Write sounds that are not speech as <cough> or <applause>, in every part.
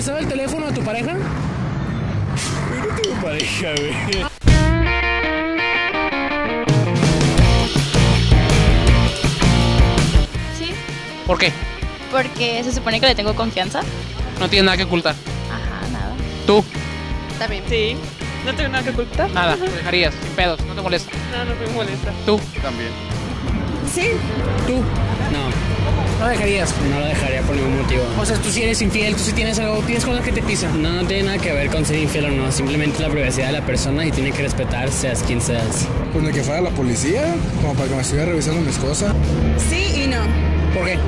revisado el teléfono de tu pareja? No tengo pareja, güey. Sí, ¿Por qué? porque se supone que le tengo confianza. No tienes nada que ocultar. Ajá, nada. Tú, También. Sí, no tengo nada que ocultar. nada, lo dejarías, sin pedos, no te molesta. No, no me molesta. Tú, También. Sí. tú, No, no dejarías. no lo dejaría por ningún motivo. O sea, tú si eres infiel, tú si tienes algo, tienes cosas que te pisan. No, no tiene nada que ver con ser infiel o no, simplemente la privacidad de la persona y tiene que respetar seas quien seas. Pues ni que fuera la policía, como para que me estuviera revisando mis cosas. Sí y no. ¿Por qué?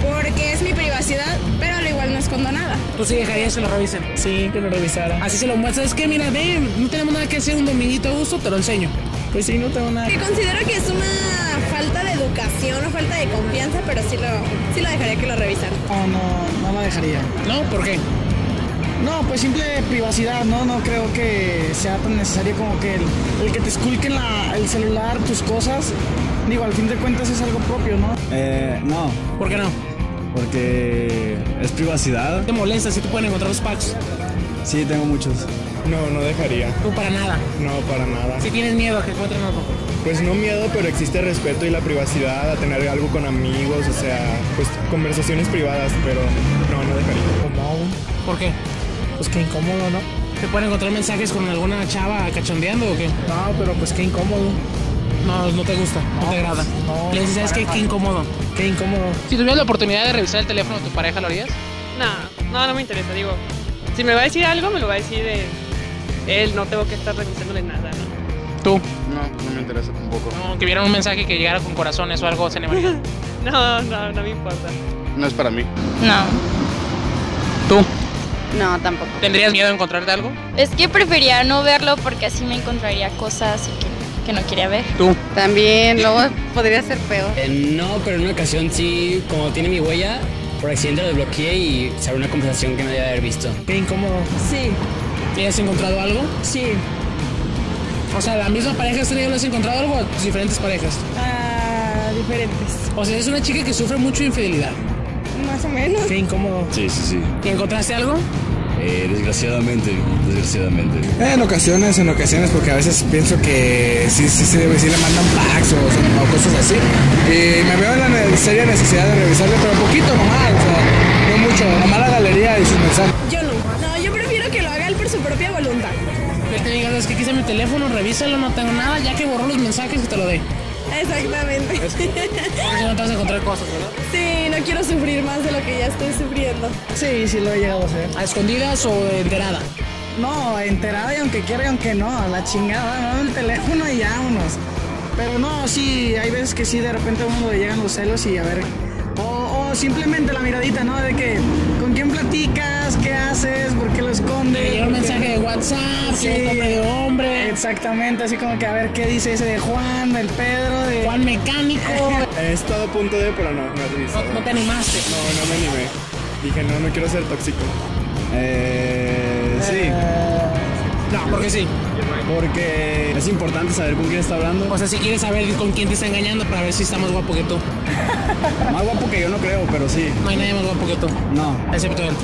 Porque es mi privacidad, pero al igual no escondo nada. ¿Tú sí dejarías que lo revisen? Sí, que lo revisara. Así se lo muestras. Es que mira, ven, no tenemos nada que hacer un dominguito a gusto, te lo enseño. Pues sí, no tengo nada. Que considero que es una de educación o falta de confianza, pero sí lo, sí lo dejaría que lo revisaran. No, no, no la dejaría. ¿No? ¿Por qué? No, pues simple privacidad, ¿no? No creo que sea tan necesario como que el, el que te esculquen la, el celular, tus cosas. Digo, al fin de cuentas es algo propio, ¿no? Eh, no, ¿Por qué no? porque es privacidad. ¿Te molesta si te pueden encontrar los packs? Sí, tengo muchos. No, no dejaría. Tú para nada. No, para nada. Si tienes miedo a que encuentren algo. Pues no miedo, pero existe respeto y la privacidad a tener algo con amigos, o sea, pues conversaciones privadas, pero no, no dejaría. No, ¿Por qué? pues qué incómodo, ¿no? ¿Te pueden encontrar mensajes con alguna chava cachondeando o qué? No, pero pues qué incómodo. No, no te gusta, no, te agrada. no, Le dices, ¿sabes qué? Qué incómodo. Qué incómodo. Si tuvieras la oportunidad de revisar el teléfono de tu pareja, ¿lo harías? No, no, no me interesa. Digo, si me va a decir algo, me lo va a decir de él. No tengo que estar revisándole nada, ¿no? Tú. No, no me interesa tampoco. No, que vieran un mensaje que llegara con corazones o algo, se animaría. <laughs> No, no, no me importa. No es para mí. No. Tú. No, tampoco. ¿Tendrías miedo de encontrarte algo? Es que prefería no verlo porque así me encontraría cosas y que, que no quería ver. Tú. También, luego podría ser peor. Eh, no, pero en una ocasión sí, como tiene mi huella, por accidente lo desbloqueé y se abrió una conversación que no debía haber visto. Qué incómodo. Sí, ¿Y has encontrado algo? Sí. O sea, la misma pareja tenido, ¿le has encontrado algo a tus diferentes parejas? Ah, diferentes. O sea, es una chica que sufre mucho infidelidad. más o menos. Qué incómodo. Sí, sí, sí. ¿Y encontraste algo? Eh, desgraciadamente, desgraciadamente. En ocasiones, en ocasiones, porque a veces pienso que sí, sí, sí, sí le mandan packs o, o cosas así. Y me veo en la seria necesidad de revisarle, pero un poquito nomás, o sea, no mucho, nomás la galería y sus mensajes. Que te digas, es que quise mi teléfono, revísalo, no tengo nada, ya que borró los mensajes y te lo dé. Exactamente. Porque no te vas a encontrar cosas, ¿verdad? Sí, no quiero sufrir más de lo que ya estoy sufriendo. Sí, sí lo he llegado a hacer. ¿A escondidas o enterada? No, enterada y aunque quiera y aunque no, a la chingada, no el teléfono y ya vámonos. Pero no, sí, hay veces que sí, de repente a uno le llegan los celos y a ver. Simplemente la miradita, ¿no? De que, ¿con quién platicas? ¿Qué haces? ¿Por qué lo escondes? Le un ¿Por qué- mensaje de WhatsApp, Sí. que nombre de hombre, Exactamente, así como que a ver qué dice ese de Juan, del Pedro, de Juan Mecánico. <laughs> He estado a punto de, pero no, no he revisado. No, no te animaste. No, no me animé. Dije, no, no quiero ser tóxico. Eh, No, porque sí. porque es importante saber con quién está hablando. O sea, si quieres saber con quién te está engañando para ver si está más guapo que tú. <laughs> Más guapo que yo no creo, pero sí. No hay nadie más guapo que tú, No. excepto él.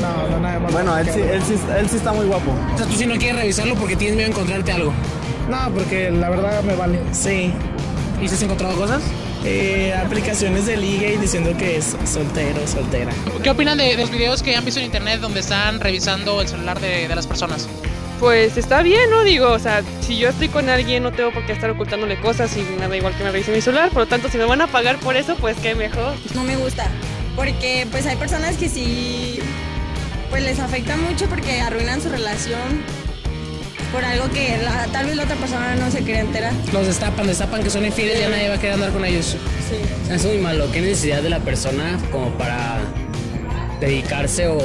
No, no, nada más. Bueno, él sí, él sí, él sí está muy guapo. O sea, tú sí no quieres revisarlo porque tienes miedo de encontrarte algo. No, porque la verdad me vale. Sí. ¿Y si has encontrado cosas? Eh, aplicaciones de liga y diciendo que es soltero, soltera. ¿Qué opinan de, de los videos que han visto en internet donde están revisando el celular de, de las personas? Pues está bien, ¿no? Digo, o sea, si yo estoy con alguien, no tengo por qué estar ocultándole cosas y me da igual que me revise mi celular. Por lo tanto, si me van a pagar por eso, pues qué mejor. No me gusta. Porque pues hay personas que sí pues les afecta mucho porque arruinan su relación por algo que la- tal vez la otra persona no se quería enterar. Los destapan, destapan que son infieles, ya nadie va a querer andar con ellos. Sí. Es muy malo. ¿Qué necesidad de la persona como para dedicarse o,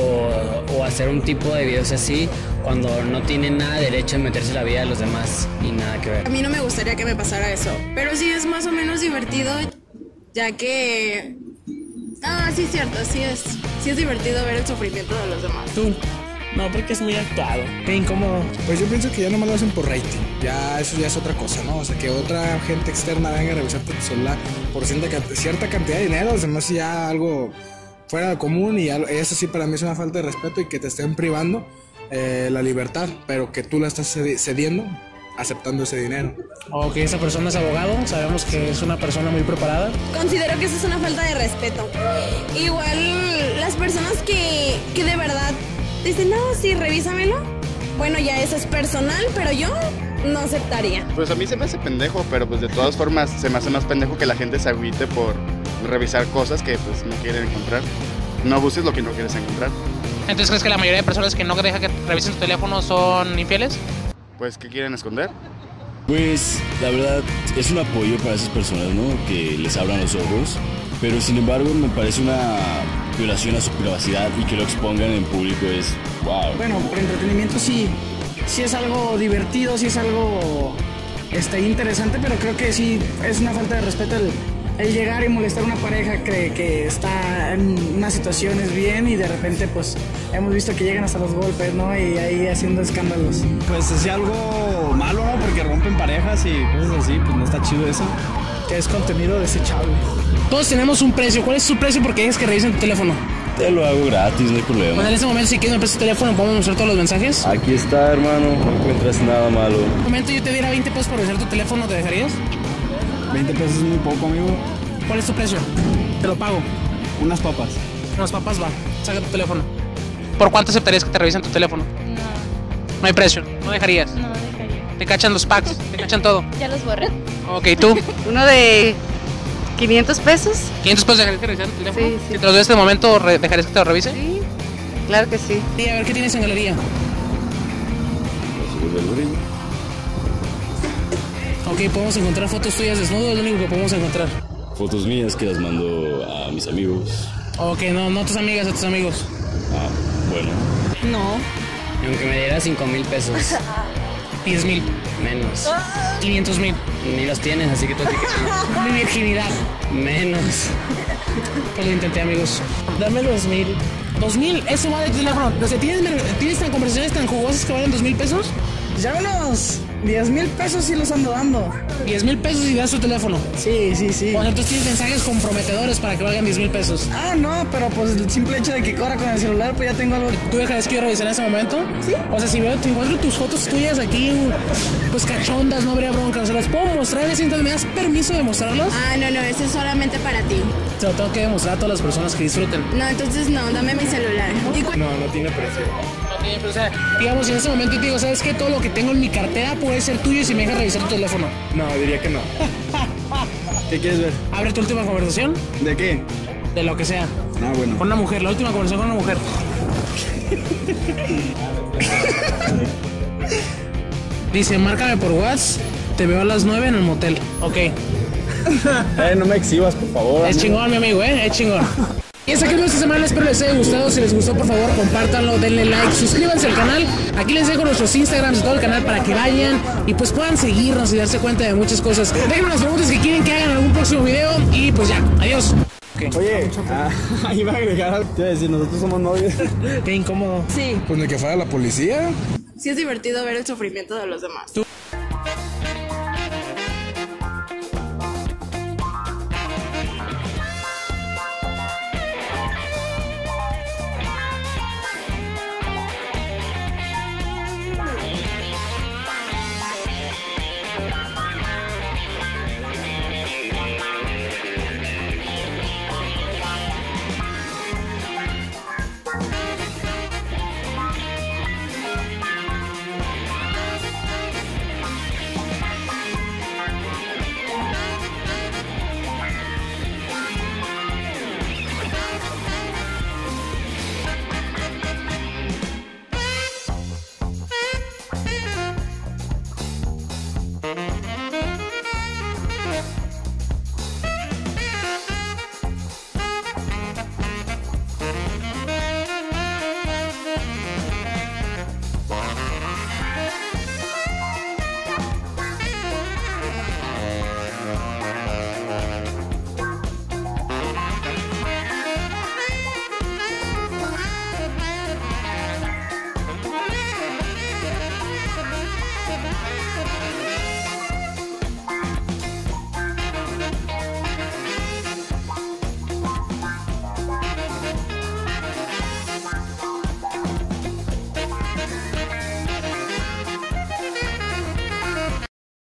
o hacer un tipo de videos así cuando no tiene nada derecho a meterse en la vida de los demás y nada que A ver? mí no me gustaría que me pasara eso, pero sí es más o menos divertido, ya que... Ah, sí es cierto, sí es, sí es divertido ver el sufrimiento de los demás. Tú. No, porque es muy actuado. Qué incómodo. Pues yo pienso que ya nomás lo hacen por rating. Ya eso ya es otra cosa, ¿no? O sea, que otra gente externa venga a revisarte tu celular por cierta, cierta cantidad de dinero, se me hace ya algo fuera de común y eso sí para mí es una falta de respeto y que te estén privando eh, la libertad, pero que tú la estás cedi- cediendo aceptando ese dinero. O que esa persona es abogado, sabemos que es una persona muy preparada. Considero que eso es una falta de respeto. Igual las personas que, que de verdad dicen, no, sí, revísamelo. Bueno, ya eso es personal, pero yo no aceptaría. Pues a mí se me hace pendejo, pero pues de todas formas se me hace más pendejo que la gente se agüite por revisar cosas que pues no quieren encontrar. No busques lo que no quieres encontrar. Entonces, ¿crees que la mayoría de personas que no deja que revisen tu teléfono son infieles? Pues, ¿qué quieren esconder? Pues la verdad es un apoyo para esas personas, ¿no? Que les abran los ojos. Pero sin embargo me parece una violación a su privacidad y que lo expongan en público es wow. Bueno, por entretenimiento sí, sí es algo divertido, sí es algo este, interesante, pero creo que sí es una falta de respeto el, el llegar y molestar a una pareja que, que está en unas situaciones bien y de repente pues hemos visto que llegan hasta los golpes, ¿no? Y ahí haciendo escándalos. Pues es algo malo, ¿no? Porque rompen parejas y cosas así, pues no está chido eso. Que es contenido desechable. Todos tenemos un precio. ¿Cuál es su precio porque quieres que revisen tu teléfono? Te lo hago gratis, no hay Pues en problema. este momento, si quieres me prestas tu teléfono, podemos mostrar todos los mensajes. Aquí está, hermano, no encuentras nada malo. En un momento yo te diera 20 pesos por revisar tu teléfono, ¿te dejarías? 20 pesos es muy poco, amigo. ¿Cuál es tu precio? Te lo pago. Unas papas. Los papás va, saca tu teléfono. ¿Por cuánto aceptarías que te revisen tu teléfono? No, No hay precio, no dejarías. no dejaría. Te cachan los packs, te cachan todo. <laughs> Ya los borré. Ok, tú, <laughs> Uno de 500 pesos. 500 pesos dejarías que revisar tu teléfono. Sí, sí. Si te los doy este momento, ¿dejarías que te lo revise? Sí, claro que sí. Sí, a ver, ¿qué tienes en galería? Ok, podemos encontrar fotos tuyas desnudo, es lo único que podemos encontrar. Fotos mías que las mando a mis amigos. Ok, no, no a tus amigas, a tus amigos. Ah, bueno. No. Aunque me diera 5 mil pesos, <laughs> 10 mil, menos. 500 mil. Ni los tienes, así que tú <laughs> Mi virginidad. Menos. Pues lo intenté, amigos. Dame dos mil. ¿Dos mil? Eso va de tu teléfono. O sea, ¿tienes, ¿tienes tan conversaciones tan jugosas que valen dos mil pesos? Ya unos 10 mil pesos sí los ando dando. 10 mil pesos y das tu teléfono. Sí, sí, sí. O sea, entonces tienes mensajes comprometedores para que valgan 10 mil pesos. Ah, no, pero pues el simple hecho de que corra con el celular, pues ya tengo algo. ¿Tú dejarías que yo revisara en ese momento? Sí. O sea, si veo, te encuentro tus fotos tuyas aquí, pues cachondas, no habría bronca. O sea, las puedo mostrar en ese entonces. ¿Me das permiso de mostrarlas? Ah, no, no, eso es solamente para ti. Se lo tengo que demostrar a todas las personas que disfruten. No, entonces no, dame mi celular. ¿Y cu- No, no tiene precio. Pero, o sea, digamos, en ese momento te digo, ¿sabes qué? Todo lo que tengo en mi cartera puede ser tuyo si me dejas revisar tu teléfono. No, diría que no. <laughs> ¿Qué quieres ver? Abre tu última conversación ¿De qué? de lo que sea. Ah, bueno. Con una mujer, la última conversación con una mujer. <laughs> Dice, márcame por WhatsApp, te veo a las 9 en el motel. Ok. Eh, no me exhibas, por favor. Es chingón, mi amigo, ¿eh? Es chingón. Y hasta aquí esta semana, espero les haya gustado. Si les gustó, por favor, compártanlo, denle like, suscríbanse al canal. Aquí les dejo nuestros Instagrams y todo el canal para que vayan y pues puedan seguirnos y darse cuenta de muchas cosas. Déjenme las preguntas que quieren que hagan en algún próximo video y pues ya, adiós. Oye, ah, <laughs> iba a agregar. Te iba a decir, nosotros somos novios. Qué incómodo. Sí, Pues ni que fuera la policía. sí es divertido ver el sufrimiento de los demás. Tú-